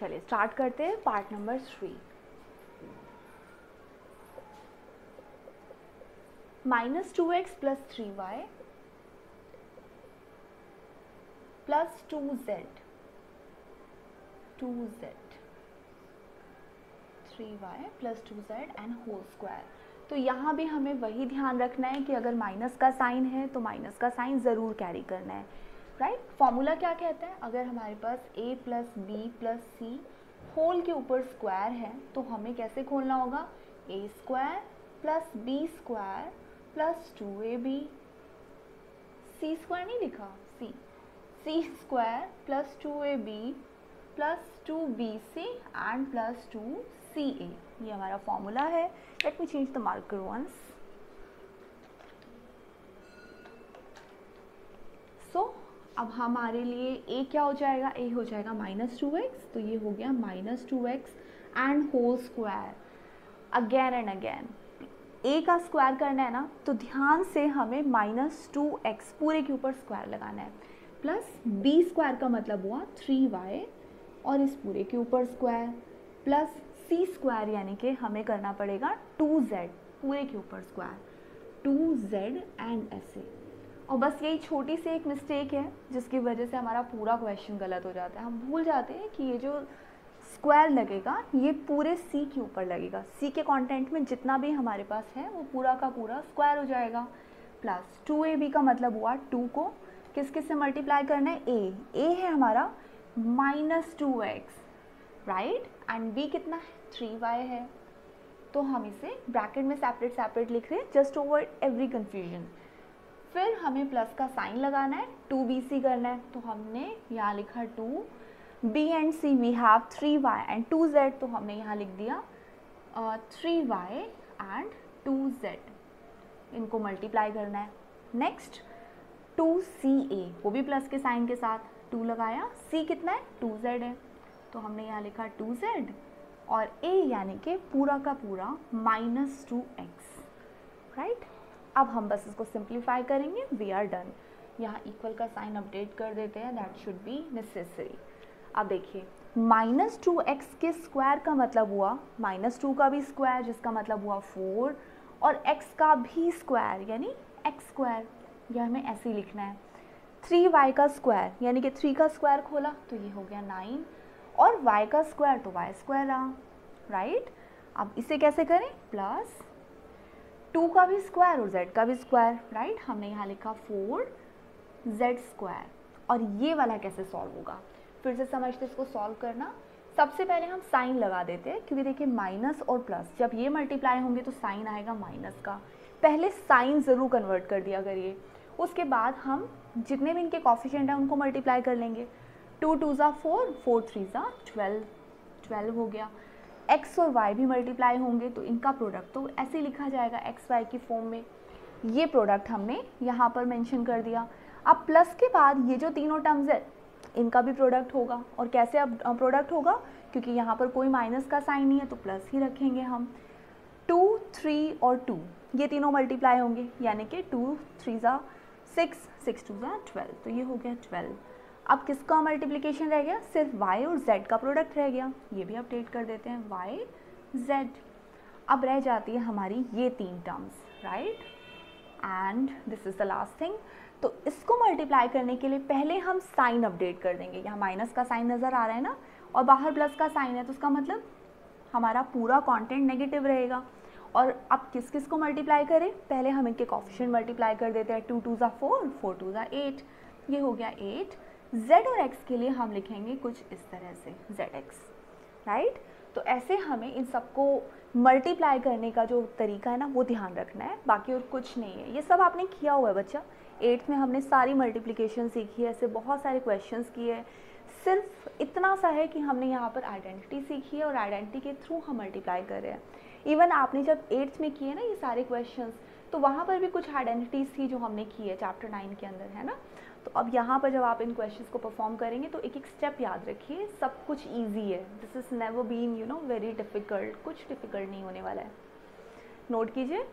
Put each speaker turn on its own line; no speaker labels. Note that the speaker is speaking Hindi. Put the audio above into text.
चलिए स्टार्ट करते हैं part number three minus two x plus three y plus two z two z three y plus two z and whole square तो यहाँ भी हमें वही ध्यान रखना है कि अगर माइनस का साइन है तो माइनस का साइन ज़रूर कैरी करना है। Right right? फॉर्मूला क्या कहता है? अगर हमारे पास a plus B plus C whole के ऊपर स्क्वायर है तो हमें कैसे खोलना होगा? A square plus B square plus two A B C square नहीं लिखा C C square plus two A B plus two B C and plus two C A ये हमारा फॉर्मूला है. Let me change the marker once so अब हमारे लिए ए क्या हो जाएगा? ए हो जाएगा माइनस टू एक्स तो ये हो गया minus two x and whole square again and again A का स्क्वायर करना है ना तो ध्यान से हमें माइनस टू एक्स पूरे के ऊपर स्क्वायर लगाना है. प्लस बी स्क्वायर का मतलब हुआ थ्री वाई और इस पूरे के ऊपर स्क्वायर प्लस सी स्क्वायर यानी कि हमें करना पड़ेगा टू जेड पूरे के ऊपर स्क्वायर टू जेड एंड ऐसे और बस यही छोटी सी एक मिस्टेक है, जिसकी वजह से हमारा पूरा क्वेश्चन गलत हो जाता है। हम भूल जाते हैं कि ये जो स्क्वायर लगेगा, ये पूरे सी के ऊपर लगेगा। सी के कंटेंट में जितना भी हमारे पास है, वो पूरा का पूरा स्क्वायर हो जाएगा। प्लस टू ए बी का मतलब हुआ टू को। किस किस से मल्टीप्लाई करना है? ए ए है हमारा minus two x right and B कितना है? थ्री वाई है। तो हम इसे ब्रैकेट में सेपरेट सेपरेट लिख रहे हैं जस्ट ओवर एवरी कन्फ्यूज़न फिर हमें प्लस का साइन लगाना है टू बी सी करना है तो हमने यहाँ लिखा two B and C we have three y and two z तो हमने यहाँ लिख दिया three y and two z इनको मल्टीप्लाई करना है. नेक्स्ट टू सी ए वो भी प्लस के साइन के साथ टू लगाया. सी कितना है? टू जेड है. तो हमने यहाँ लिखा टू जेड और ए यानी कि पूरा का पूरा माइनस टू एक्स राइट अब हम बस इसको सिंप्लीफाई करेंगे. वी आर डन यहाँ इक्वल का साइन अपडेट कर देते हैं. दैट शुड बी नेसेसरी अब देखिए माइनस टू एक्स के स्क्वायर का मतलब हुआ माइनस टू का भी स्क्वायर जिसका मतलब हुआ फोर और एक्स का भी स्क्वायर यानी एक्स स्क्वायर यह हमें ऐसे ही लिखना है. थ्री वाई का स्क्वायर यानी कि थ्री का स्क्वायर खोला तो ये हो गया नाइन और वाई का स्क्वायर तो वाई स्क्वायर रहा राइट अब इसे कैसे करें? प्लस टू का भी स्क्वायर और जेड का भी स्क्वायर राइट हमने यहाँ लिखा फोर जेड स्क्वायर। और ये वाला कैसे सॉल्व होगा? फिर से समझते इसको सॉल्व करना। सबसे पहले हम साइन लगा देते हैं, क्योंकि देखिए माइनस और प्लस, जब ये मल्टीप्लाई होंगे तो साइन आएगा माइनस का। पहले साइन ज़रूर कन्वर्ट कर दिया करिए। उसके बाद हम जितने भी इनके कॉफिशेंट हैं, उनको मल्टीप्लाई कर लेंगे। टू टू ज़ा फोर फोर, थ्री ज़ा ट्वेल्व। ट्वेल्व हो गया। एक्स और वाई भी मल्टीप्लाई होंगे तो इनका प्रोडक्ट तो ऐसे लिखा जाएगा एक्स वाई की फॉर्म में। ये प्रोडक्ट हमने यहाँ पर मेंशन कर दिया। अब प्लस के बाद ये जो तीनों टर्म्स है, इनका भी प्रोडक्ट होगा। और कैसे अब प्रोडक्ट होगा? क्योंकि यहाँ पर कोई माइनस का साइन नहीं है तो प्लस ही रखेंगे हम। टू थ्री और टू ये तीनों मल्टीप्लाई होंगे। यानी कि टू थ्री ज़ा सिक्स सिक्स टू ज़ा ट्वेल्व तो ये हो गया ट्वेल्व अब किसका मल्टीप्लिकेशन रह गया? सिर्फ़ y और z का प्रोडक्ट रह गया। ये भी अपडेट कर देते हैं। Y, z अब रह जाती है हमारी ये तीन terms right and this is the last thing तो इसको मल्टीप्लाई करने के लिए पहले हम साइन अपडेट कर देंगे। यहाँ माइनस का साइन नज़र आ रहा है ना? और बाहर प्लस का साइन है तो उसका मतलब हमारा पूरा कंटेंट नेगेटिव रहेगा। और अब किस किस को मल्टीप्लाई करें? पहले हम इनके कॉफिशियन मल्टीप्लाई कर देते हैं। टू टू ज़ा फोर फोर टू ज़ा एट ये हो गया एट z और x के लिए हम लिखेंगे कुछ इस तरह से, z x राइट तो ऐसे हमें इन सबको मल्टीप्लाई करने का जो तरीका है ना, वो ध्यान रखना है। बाकी और कुछ नहीं है। ये सब आपने किया हुआ है बच्चा। एट्थ में हमने सारी मल्टीप्लिकेशन सीखी है, ऐसे बहुत सारे क्वेश्चन किए हैं। सिर्फ़ इतना सा है कि हमने यहाँ पर आइडेंटिटी सीखी है और आइडेंटिटी के थ्रू हम मल्टीप्लाई कर रहे हैं। इवन आपने जब एट्थ में किए ना ये सारे क्वेश्चंस तो वहाँ पर भी कुछ आइडेंटिटीज़ थी जो हमने की है चैप्टर नाइन के अंदर, है ना? तो अब यहाँ पर जब आप इन क्वेश्चंस को परफॉर्म करेंगे तो एक एक स्टेप याद रखिए, सब कुछ ईजी है। This is never been you know very difficult कुछ डिफ़िकल्ट नहीं होने वाला है। नोट कीजिए।